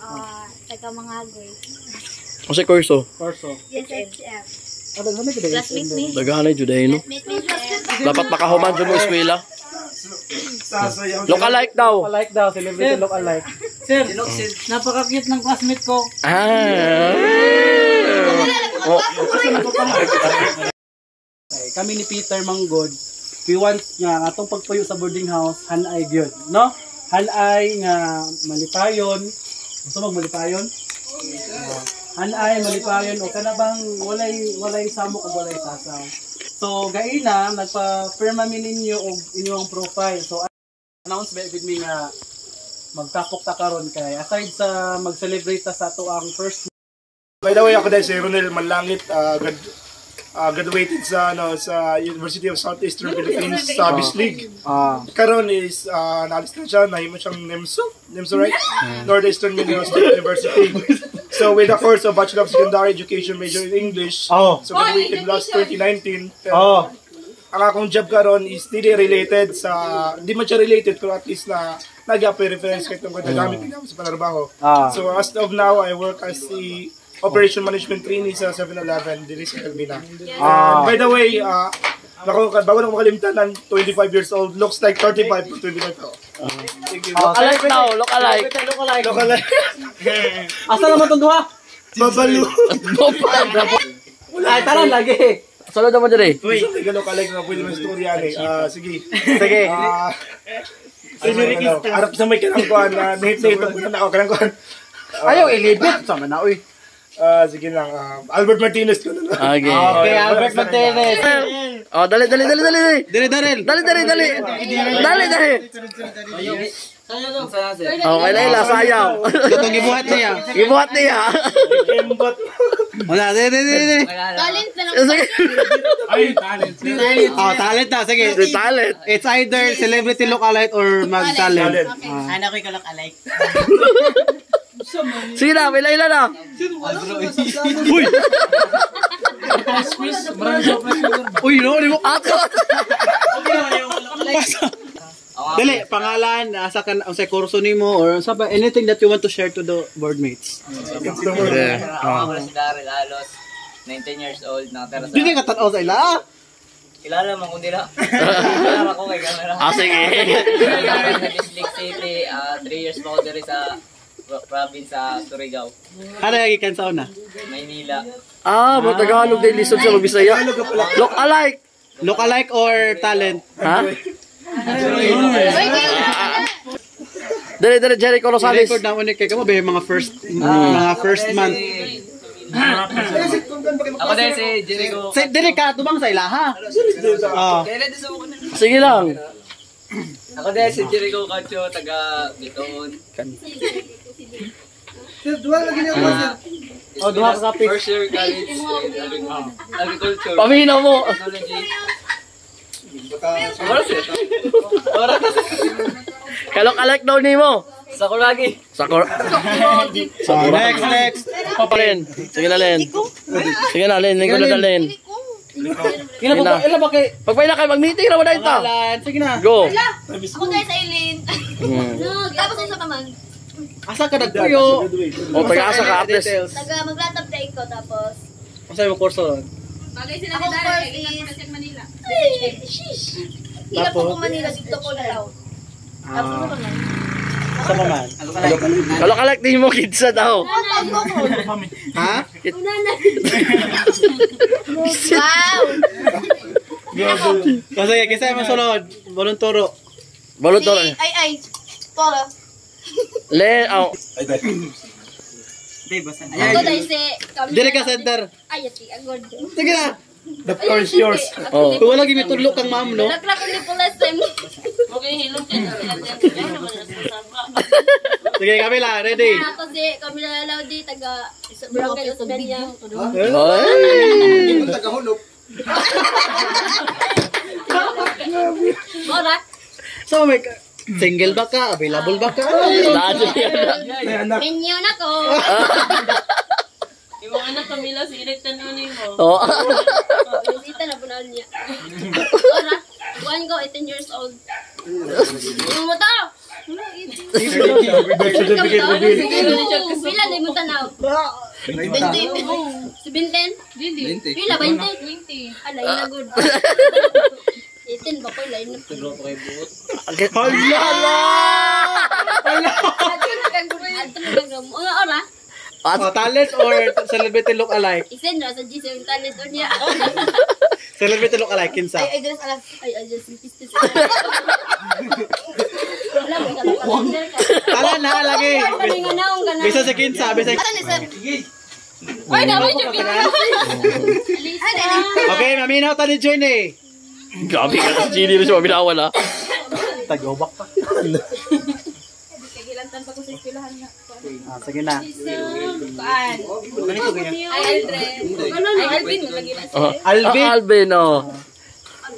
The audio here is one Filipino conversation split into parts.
Ah, taga mga agoy. Kasi kurso. Corso. Yes, HF. Ano? Classmate me. Daghanay jud ay no. Dapat makahuman jud mo eskwela. Look alike daw. Alike daw, celebrity look alike. Sir, napaka-cute ng classmate ko. Ah. Oh, kami ni Peter Manggod, we want nga atong pagpuyo sa boarding house, hanay gyud, no? Hanay nga malipayon. Gusto mo malipayon? Uh, hanay malipayon o kana bang walay walay samok o walay sasaw. So gaina nagpa-firma mi ninyo og inyong profile. So announce ba with me nga magtapok ta karon kay aside sa mag-celebrate ta sa ato ang first By the way, ako dahil si Ronel Manlangit, uh, grad, uh, graduated sa ano sa University of Southeastern Philippines sa Bislig. ah Karon is uh, naalis na siya, nahimo siyang NEMSO, NEMSO right? Northeastern Mindanao State University. So with a course of Bachelor of Secondary Education major in English, Oh. so graduated last 2019. Pero Oh. ang akong job karon is hindi related sa, hindi man siya related pero at least na nag-apply reference kahit tungkol na gamit niya sa panarbaho. Ah. So as of now, I work as the operation management trainee sa 7-Eleven diri sa Calvina. Ah. And by the way, uh, Nako, bago na makalimutan ng 25 years old, looks like 35 to 25 ako. Thank you. Ah, alike daw, look alike. Look alike. Local Asa naman itong duha? Babalu. Ay, taran lagi. Sunod naman dire. Uy, sige, local na pwede mo istorya ni. Ah, sige. Sige. Ah, ano, harap sa may kanangkuhan na nahit-nahit ako na ako kanangkuhan. Ayaw, ilibit. Sama na, uy. Ah, sige lang. ah, Albert Martinez ko na lang. Okay. Okay, Albert Martinez. Oh, dali, dali, dali, dali. Dire, Darel. Dali, dali, dali. Dali, dali. Okay na ila, sayaw. Itong gibuhat niya. Ibuhat niya. Kembot. Wala, dire, dire, dire. Talent na lang. Sige. Oh, talent na. Sige. Si talent. It's either celebrity look-alike or mag-talent. Talent. Anak ko kalak alike. Sige na, may ila na. Uy! Uy, no, di mo. Ako. Dali, pangalan, asa ka, ang sa kurso nimo or sa ba, anything that you want to share to the board mates. Yeah. Ako wala si Daryl Alos. 19 years old, nakatira sa... Hindi ka tanaw sa ila. ah. Kilala mo kung nila. Kilala ko kay camera. Ah, sige. Sa Bislig City, 3 years pa ako diri sa province sa Surigao, Ano yung ikan sa una? Maynila. Ah, mo Tagalog din lisod sa Bisaya. Look alike. Look-alike or talent? Ha? Dali, dali, Jericho Rosales. Record na unik kay kamo ba mga first mga first month. Ako din si Jericho. Sa dire ka tubang sa ilaha. Ah. Sige lang. Ako din si Jericho Cacho, taga Bitoon. Oh, duha ka kapit. First year college agriculture. Paminaw mo. Technology. Oras eh. Oras kasi. Kalok alike daw ni mo. Sa Kulagi. Sakura. Oh, next, next. Pa rin. Sige na, Len. Sige na, Len. Lingko na, Len. Kila Yun na. ba ila ba kay Pagpay na kayo, mag-meeting na ito. pangalan? Sige na. Go. Ako guys, Aileen. Hmm. No, tapos isa naman. Asa ka nagpuyo? O, taga-asa ka, at least. Taga maglatag day ko tapos. Asa yung kurso ron? Ako course is Manila. Ay, shish. Hirap Tapos? ako Manila dito ko na ano naman? Sa maman. Kalok alike din mo, kidsa daw. Tatawag ko ko. Ha? Wow! Kasi kisa yung masunod. Volunturo. Balot Si, daw. ay, ay. Polo. Len, oh. Ako dahil si Camila. Dire ka center. Ay, ati, agod. Sige na. The floor is yours. Oh. Kung wala gimi tudlo kang ma'am no. Ko ni po last time. Sige Camila, ready. Ako si Camila Laudi, taga Barangay Osmeña. Ay. Ora. So may ka- single ba ka? Available ba ka? Menyo na ko. Yung mga anak Camila, silit tanunin mo. Oh. Bisita na bunal niya. Ora. Buwan ko, 18 years old. Yung mo to. Pila na mo tanaw? Bintin. Si Bintin? Bintin. Pila ba Bintin? Bintin. Ala, ina good. Itin ba ko lain na. Ato na gagam. Mga ora. Oh, talent or celebrity look alike? Isen ra sa G7 talent unya. Celebrity look alike, kinsa? Ay, ay, just alas. Ay, ay, just pistis. Wala mo ka Tala na, lagi. Na. Bisa sa kinsa, bisa sir? Ay, dapat yung. Okay, maminaw ta ni Jenny. Grabe ka sa Gini rin siya mabinawan ah. Tagobak pa. Kagilantan pa ko sa eskwelahan nga. Ah, sige na. Kuan. Ay, Aldrin. Ay, Alvin. Na Oh. siya. Alvin. Ah, Alvin, oh.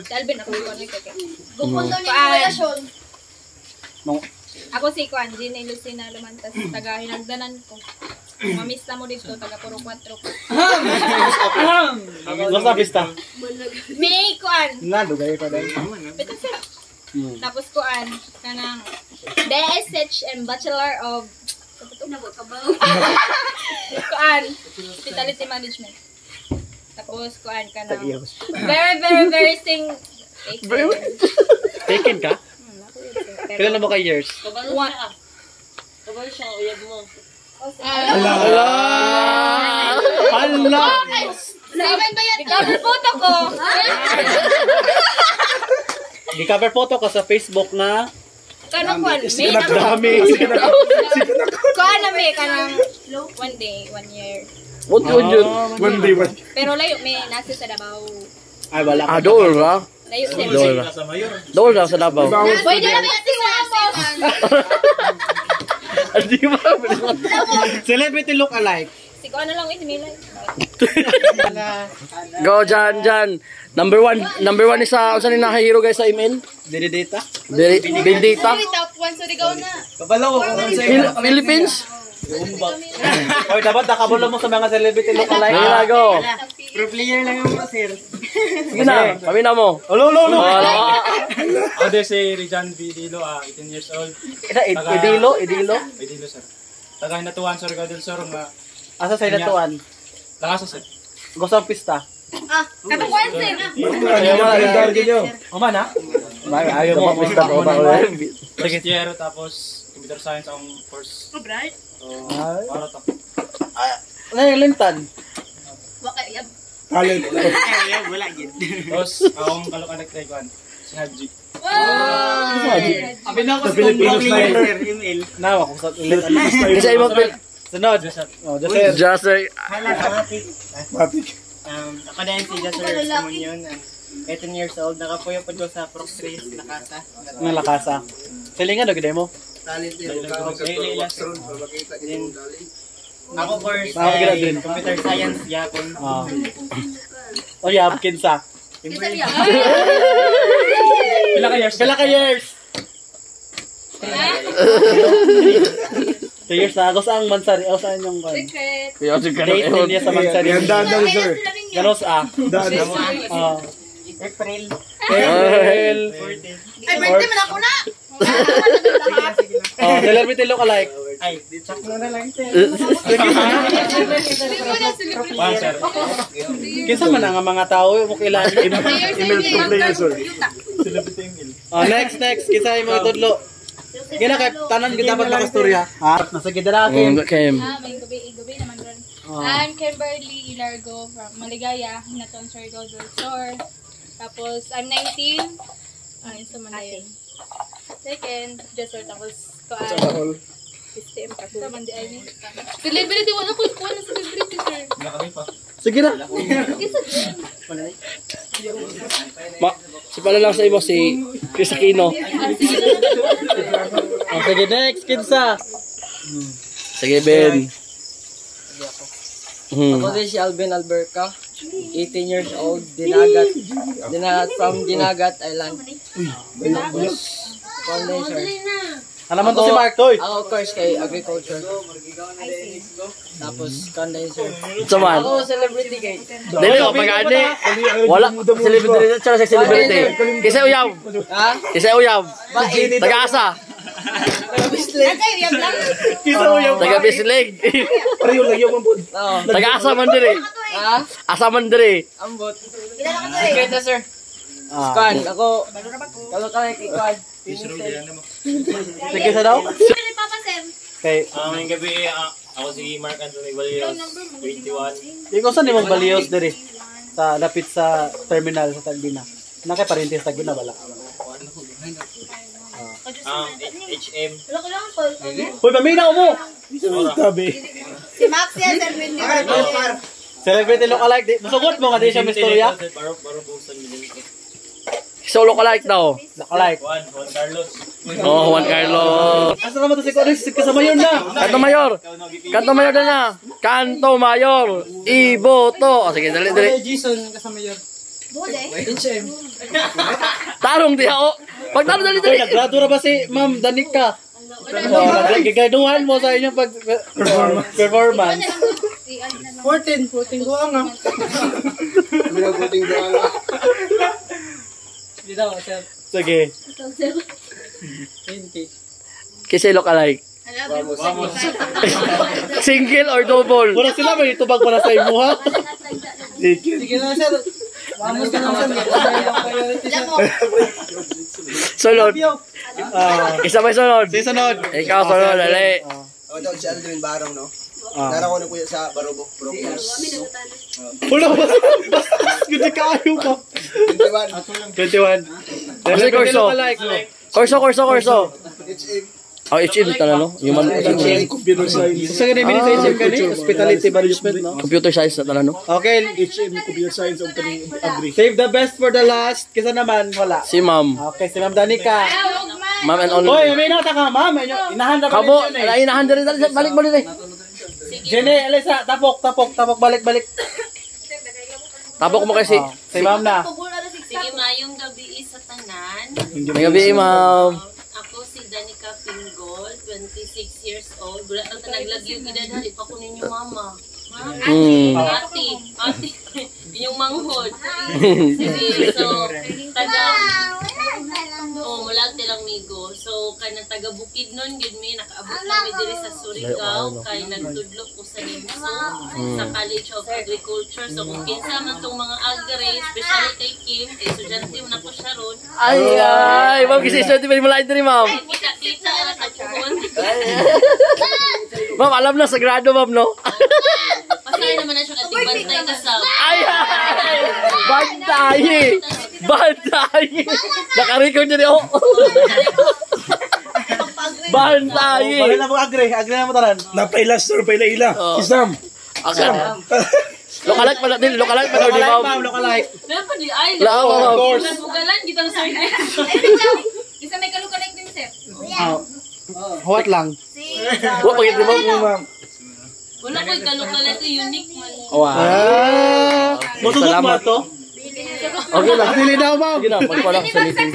Si Alvin ako yung connect kay. Bukod daw niya yung relasyon. Ako si Kuan, Gina Lucina Lumantas, taga Hinagdanan ko. Mamis na mo dito, taga Puro 4 ko. Basta pista. May Kuan, Na, lugay ko dahil. Pito sir. Hmm. Tapos Kuan, kanang BSH and Bachelor of Kuan, Hospitality Management. Tapos Kuan, kanang very, very, very sing Taken ka? Kailan na mo kay years? Kabalo siya. Kabalo siya, uyab mo. Hala! Seven ba yan? Cover photo ko. Di-cover photo ko sa Facebook na Kanang Kuan, may na dami. Kuan na may kanang one day, one year. What yun yun? One day, one Pero layo, may nasa sa Davao. Ay, wala Ah, ka. doon ba? Layo siya. Doon ba? Doon lang sa Davao. Pwede na may si Ramos. Hindi ba? Celebrity look alike. Si Kuan na lang is Milay. Go, Jan, Jan. Number one, number one is sa, saan yung nakahiro guys sa email? Bili- Bildita? Top 1 sa Rigaw na. Kabalaw ko kung Phil- Philippines? Oy, dapat nakabulo mo sa mga celebrity look alike. Sige na, go. Pro player lang yung sir. Sige na, kami na mo. Alo, alo, alo. Ka. Ako din si Rijan V. Dilo, ah, 18 years old. Ida, id- idilo, idilo. Ay, Dilo, sir. Tagay na tuwan, sir, del Sur, nga. Asa sa inatuan? Lakasa, sir. Gusto ang pista. Ah, katong Kuan sir. Ayaw mo na. Oman ha? Ayaw mo. Pista ko ba? First year, tapos computer science ang course. Oh, bright. So, Ay. para to. Ano yung lintan? Waka yab. Talent. Tapos, akong kalukanak na ikuan. Si Haji. Abi na ako Sa Pilipinos na yun. email. Nawa kung sa lintan. Kasi mo, Phil. Sunod. Oh, Jose. Just say, Matik. Um, ako na yung si Jasper Simunion. Um, 18 years old. Nakapuyo po ko sa Prox 3 Nakasa. Ng lakasa. Silingan, dogide mo. Then, ako course Ako gila ay din. computer science yapon. Ah. O yab, kinsa. Pila ka years? Pila ka years? Two years na. Ako saan mansari? O saan yung kan? Secret. kaya si Date din niya sa mansari. Yan, daan daw, sir. Ganos ah. Daan. Ah. April. April. Ay, birthday man ako na. Oh, celebrity look alike. Ay, check mo na lang sir. Sir. Kinsa man ang mga tao mo kailangan. Email pro player, sir. Oh, next, next. Kinsa yung mga tudlo. Gina kay tanan kita dapat makastorya. Ha? Nasa akin. Mm, Kim. Ah, may gabi, gabi naman ron. Oh. I'm Kimberly Ilargo from Maligaya, Hinaton Circle del Store. Tapos, I'm 19. Ah, isa man Second, Jessor. Tapos, kuan. System. Sa man di ay ni. Celebrity, wala ko kuan na celebrity, sir. Sige na. Ma, si pala lang sa iba si Chris Aquino. Oh, sige, next. Kinsa. Sige, Ben. Hmm. Ako din si Alvin Alberca. 18 years old. Dinagat. Dinagat from Dinagat Island. Tapos, condenser. Alam mo to si Mark Toy. Ako course kay agriculture. Tapos condenser. Sa man. Ako celebrity kay. Dili ko pag-ani. Wala. Celebrity rin siya sa celebrity. Kisay uyaw. Ha? Kisay uyaw. Taga-asa. Yung Taga Bislig. Pareho lang yung mambod. Oo. Taga asa man dire. Ha? Asa man dire. Ambot. Kilala ka to eh. Na, sir. Ah. Squad, ako. Kalo ka like ikuan. Sige sa daw? Ni Papa Sam? Kay, Ah, ngayong gabi, ah, ako si Mark Anthony Valios, 21. ikaw saan imong baliyos dire? Sa lapit sa terminal sa Tagbina. Nakay parintes Tagbina bala. Um, HM. Lang po. Hoy, paminaw mo. Tabi. Si Max yan, Sir Win ni Barbie. Celebrity look alike. Di, musugot mo nga di siya mistorya. Baro, baro busan Milenko. Solo ka like daw. Look alike. Juan, Juan Carlos. Oh, Juan Carlos. Asa naman to si Codex? Kasama yun na. Kanto mayor. Kanto mayor na na. Kanto mayor. Iboto. O sige, dali dali. Jason, kasama yun. Bude. HM. Tarong diha o. Pag tarong dali dali. naggrado na ba si Ma'am Danica? Oh, nagagaduhan mo sa inyong pag performance. 14, 14 ko nga. Hindi daw, sir. Sige. 20. Kasi look alike. Single or double? Wala sila may tubag para sa imo ha. Sige na, sir. Vamos ka na, sir. Sir. Sunod. Ah, Isa may sunod. si sunod. Ikaw sunod, dali. Ako daw si Aldrin Barong, no? Ah. Nara ko na kuya sa Barobok Brokers. Wala ba? Gudi ka ayaw ka. 21. 21. Kasi. Korso, korso, korso. HM. Oh, HM na, no? Human HM Computer Science. Sa ganun minutes sa HM kani, hospitality management, no? Computer science na tala, no? Okay, HM Computer Science of Kani Agri. save the best for the last. Kisa naman, wala. Si ma'am. Okay, si Ma'am Danica. Ma'am and Hoy, only. may nata ka, ma'am. Inahan na Kabo, balik yun eh. nainahan dali, dali, balik mo dali. Jenny, Elisa, tapok, tapok, tapok, balik, balik. Tapok mo kasi. Oh, si ma'am na. Sige, mayong gabi sa tanan. May gabi, ma'am. Ako si Danica Pinggol, 26 years old. Wala ang naglagyo gida dali pa ko ninyo mama. Ha? Hmm. Ate, ate, inyong manghod. Sige, so, taga, mula tilang migo. So, kanang taga Bukid nun, yun may nakaabot kami diri sa Surigao, kay nagtudlo ko sa NIMSO, sa College of Agriculture. So, kung kinsa man tong mga agri, especially kay Kim, kay estudyante mo na ko siya ron, Ay, ay. Ma'am, kasi di ba malain dali, ma'am? kita-kita na nakapuhon. Ma'am, alam na, sagrado, ma'am, no? Pasaya naman na siya katibantay ka sa Ay, ay. Bantay. Bantay. Nakarecord niya niyo. Bantay. Balik na mo agre, agre na mo tanan. Napaila store paila ila. Oh. Isam. Akan. Lokalike pala din, lokalike pala din, alike, ma'am. ma'am, look alike. Meron pa di ay. Lao, ma'am. Bugalan, kita na sa isa may kalukalig din, Sir. Oh. What lang? Si Wa pagit mo, ma'am. Wala ko ikalukala ito unique man. Wow. Ah, musugot mo Salamat. Okay lang. Dili daw, ma'am. Sige na, pagkulang sa meeting.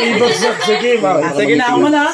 Ibagsak sa game. Sige na, ako ha.